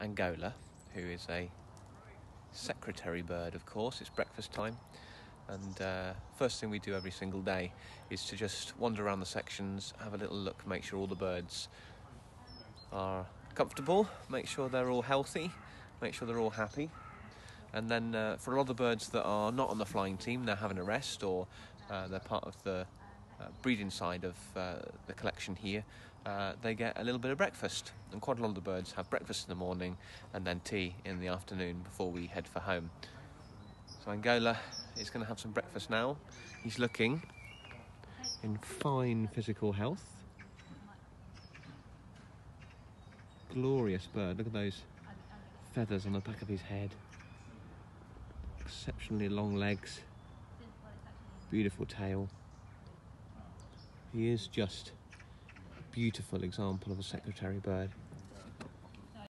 Angola, who is a secretary bird, of course. It's breakfast time. And uh, first thing we do every single day is to just wander around the sections, have a little look, make sure all the birds are comfortable, make sure they're all healthy, make sure they're all happy. And then uh, for a lot of the birds that are not on the flying team, they're having a rest or uh, they're part of the breeding side of uh, the collection here, uh, they get a little bit of breakfast. And quite a lot of the birds have breakfast in the morning and then tea in the afternoon before we head for home. So Angola is going to have some breakfast now. He's looking in fine physical health. Glorious bird. Look at those feathers on the back of his head. Exceptionally long legs. Beautiful tail. He is just a beautiful example of a secretary bird.